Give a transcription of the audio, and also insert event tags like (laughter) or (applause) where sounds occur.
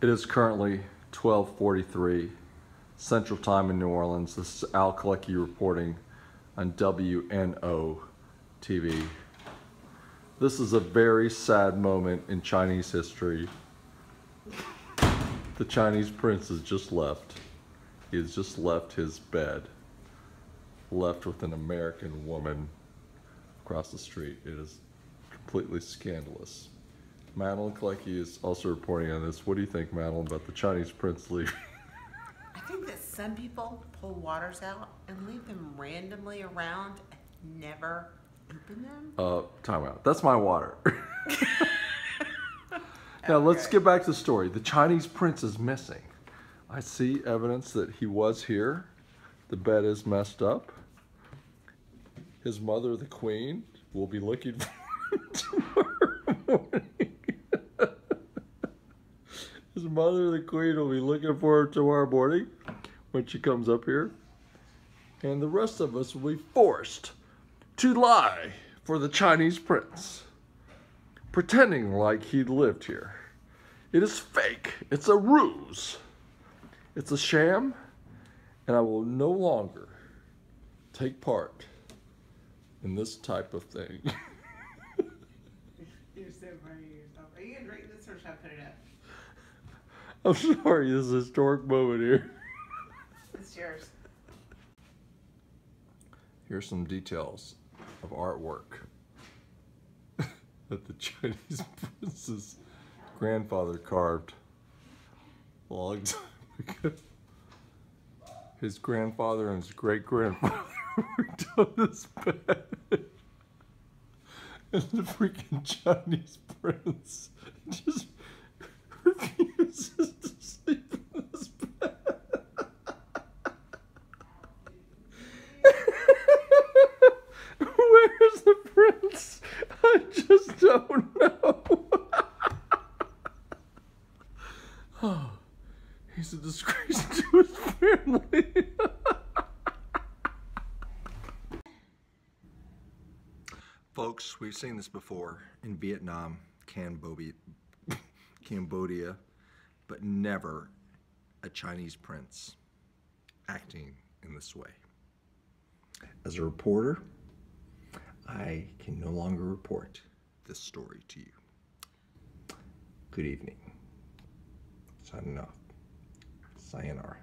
It is currently 12:43 Central Time in New Orleans. This is Al Kalecki reporting on WNO TV. This is a very sad moment in Chinese history. The Chinese prince has just left. He has just left his bed, left with an American woman across the street. It is completely scandalous. Madeline Kalecki is also reporting on this. What do you think, Madeline, about the Chinese prince leaving? (laughs) I think that some people pull waters out and leave them randomly around and never open them. Uh, time out. That's my water. (laughs) now let's get back to the story. The Chinese prince is missing. I see evidence that he was here. The bed is messed up. His mother, the queen, will be looking (laughs) for him tomorrow morning. His mother, the queen, will be looking for him tomorrow morning when she comes up here. And the rest of us will be forced to lie for the Chinese prince, pretending like he lived here. It is fake. It's a ruse. It's a sham, and I will no longer take part in this type of thing. (laughs) You're so funny yourself. Are you gonna drink this or should I put it up? I'm sorry, this is a historic moment here. It's yours. Here's some details of artwork (laughs) that the Chinese (laughs) prince's grandfather carved a long time ago. His grandfather and his great grandfather (laughs) worked on this bed. And the freaking Chinese prince just refuses to sleep in this bed. Where's the prince? I just don't know. oh, (laughs) he's a disgrace to his family. Folks, we've seen this before in Vietnam, Cambodia, (laughs) Cambodia, but never a Chinese prince acting in this way. As a reporter, I can no longer report this story to you. Good evening. Signing off. Sayonara.